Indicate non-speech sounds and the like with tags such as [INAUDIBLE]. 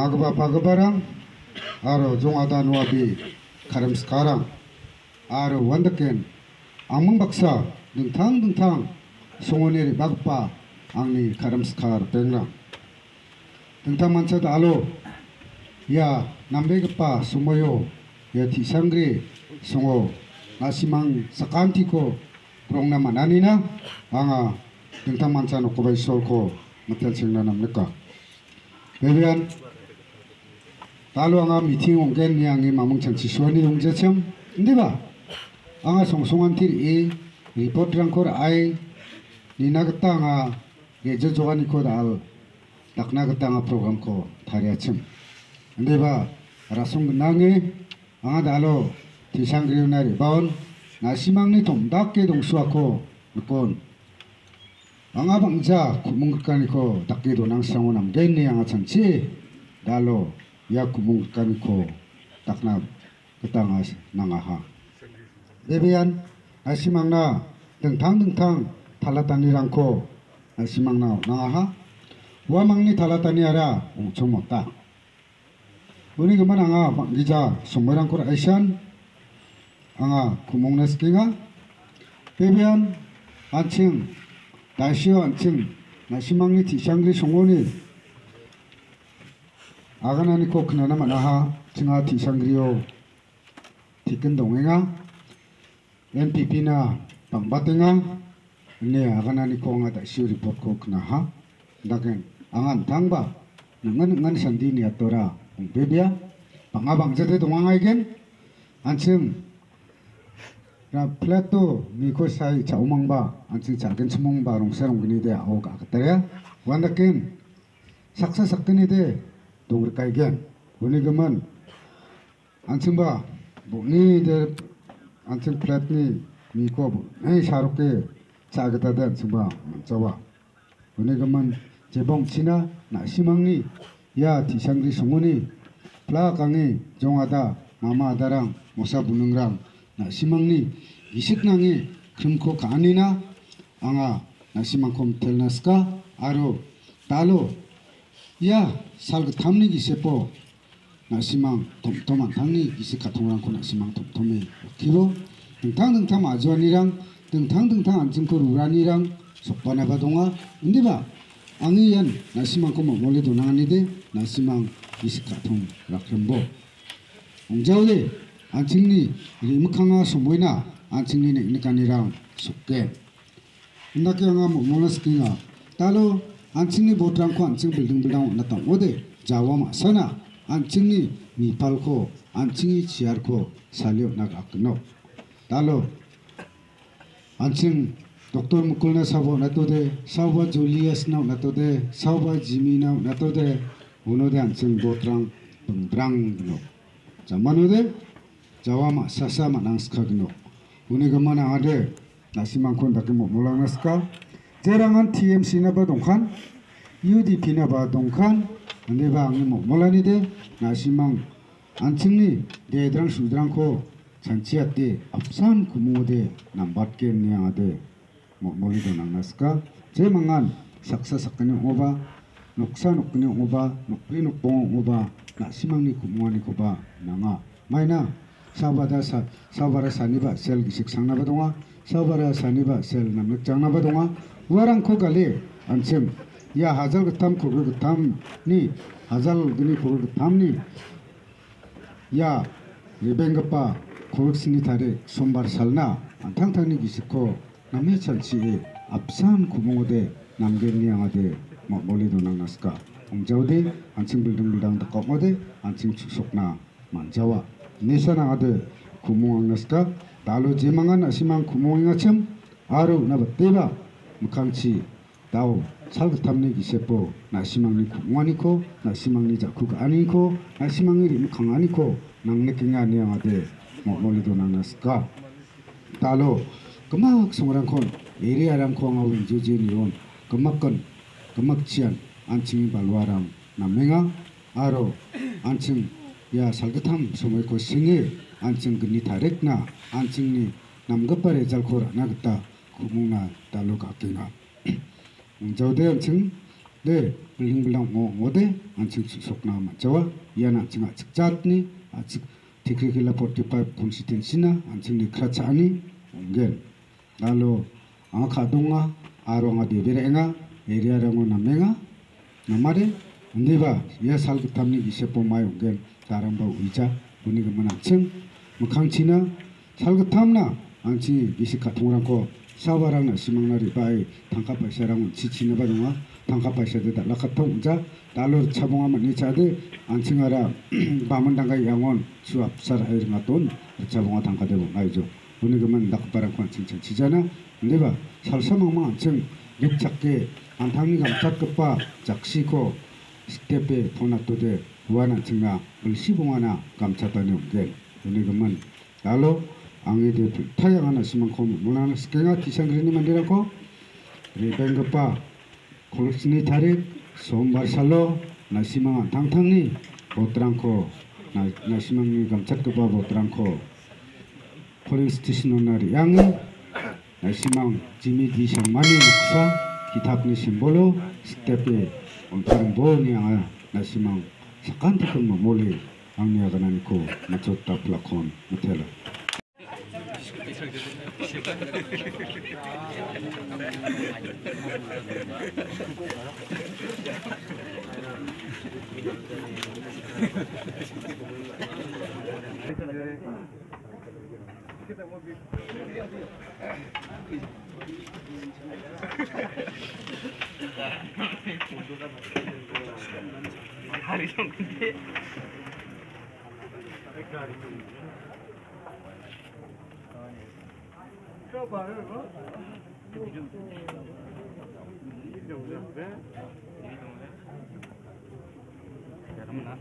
magba pagbarang aro jongada nuabi karam sekarang aro wandaken amang baksa dengtang dengtang songoneri bagpa angni karam sekar pengrang dengtang manca alo ya nambegepa sumoyo ya tisangri songo nasimang sakantiko prongna mananina anga dengtang manca nokobai solko metel singna namneka bebean Lalu anga meeting ongken yang ini mamung chanchi suani dong jacem, ndi ba? Anga songsongan tir e report rangkor ai nina geta anga gejo jogani ko dal dakna geta anga program ko thari achem. Ndi ba rasong nange anga dalo tisang griunari baon nasimangni tomdakke dongsuako nukon anga bangja kumungkani ko dakke donang sango namgenni anga chanchi dalo ya kumungkan ko takna ketangas nangaha. Bebean asimangna dengtang dengtang talatani rangko asimangna nangaha. Wamangni talatani ara ungcomota. Uni geman anga gija somorang kor aisan anga kumungna skinga. Bebean anching dasio anching nasimangni tisangri songoni 아가나니 코 그나나 마나하 징아 티상그리오 티 ya kubung kan ko takna ketang as nangaha bebian asimangna dengtang dengtang talatani rangko asimangna nangaha 와망니 달았다니 하라 엄청 못다 우리 그만 앙아 니자 송마랑코라 아이샨 앙아 구멍나스킹아 베비안 안칭 다시 안칭 나시망니 디샹그리 송원이 agana niko khnana manaha chinga thi sangrio thikan dongenga NPP na pambatenga ne agana niko nga da siu report ko khnaha dagen angan thangba nangan ngan sandi ni atora bebia ya. panga bangja te donga ngai anchim ra plato niko sai chaumangba anchim chagen chumongba rongsa ronggni de au ka ya. wanda ken, saksa sakni de simang ni ya ti sang ri song ni pla kang ni jong ada mama darang mosa bunung rang na simang ni isik nang ni krim ko ka ni na anga na simang kom tel naska aro talo ya 살그 탐리 기세포 나시망 톰톰한 당리 기세 카통랑코 나시망 톰톰이 기로 등탕 등탕 아주안이랑 등탕 등탕 안증코 루란이랑 속바나바 동아 인데바 ya salga thamni gi sepo nasimang tom toma thangni gi se khathong rang ko nasimang tom tome kiro dengthang dengthang ajwani rang dengthang dengthang anjing ko rurani rang sokpana ba donga inde ba angi yan nasimang ko mole do nangani de nasimang gi se khathong rakhrembo ongjau de anjingni rimkhanga somoina anjingni neknikani rang sokke indaki anga mole skinga talo 안칭니 보트랑코 안칭 빌딩 빌당 나타 오데 자와마 사나 안칭니 니팔코 안칭이 지아르코 살려 나가크노 달로 안칭 doktor mukulna sabo natode sabo julius nau natode sabo jimmy nau natode unode anching botrang pengbrang gno jamanode jawama sasa manang skha gno uni gamana ade nasimangkon dake mo mulang naska Jerangan TMC na ba dongkan, UDP na ba dongkan, ande ba ang imo molani de nasimang ni de drang su drang ko chanciat de apsan kumu de nambat ke ni ang ade mo moli de nang naska, je mangan saksa sakni hoba, nuksa nukni hoba, nukli nukpong hoba, nasimang ni kumu ani koba nanga, mai na sabada sa sabara saniba sel gisik sang na ba dongwa, sabara saniba sel namlek chang na ba dongwa, waran ko gale ansem ya hazal ga tam ko ga tam ni hazal gni ko ga tam ni ya yebeng pa ko singi thare sombar salna antang thang ni gisik ko namye chalchi ge apsan kumode namge ni angade ma boli do nang naska ongjaode anching building building da komode anching chuksokna manjawa nesa nangade kumong naska dalo jemangan asimang kumong ngacham aru na bateba mukamchi dao salg tamne gi sepo na simangni kongani ko na simangni ja ku ani ko na simangni ri kangani ko nangne kinga ni amade mogoli do nangna ska talo kamak sumarang kon area ram ko ngaw ju je ni on kamak kon kamak chian anchimi balwaram namenga aro anchim 야 살그탐 소매고 싱이 안증근이 다렉나 안증니 남급발에 잘코라 나겠다 뭔가 달로 같기나 저대 안층? 네 블링블랑 뭐 뭐대? 안층 속나마 저와 이안 안층아 직자니? 아직 티크킬라 포티파이브 콘시텐시나? 안층니 크라차니? 옹겐 달로 아 가동아 아롱아 디베랭아? 에리아랑고 남맹아? 나마레 언데바 예 살기 탐니 이세포 마이 옹겐 다람바 의자 분위기 만 안층. 뭐 강치나? 살기 탐나? 안치 이식 같은 거랑 거 [CLEARS THROAT] chijana ndiba 살사망망 정 육작게 안탕니 감착급바 작시고 스테페 포나토데 부하나 증가 을시봉하나 감차다니 게 우리 그만 날로 앙에데 타양하나 시망코 문하나 스케가 티상그리니 만디라고 리뱅급바 콜스니 타릭 솜바살로 나시망 탕탕니 보트랑코 나 나시망니 감착급바 보트랑코 포레스티시노나리 양이 Nasimang Jimmy di Shamani Muksa kitab ni simbolo stepe untuk bo ni ang nasimang sakanti kong mamuli ang niya kanan ko matot taplakon matela. 다리 좀 근데 Yarım lan.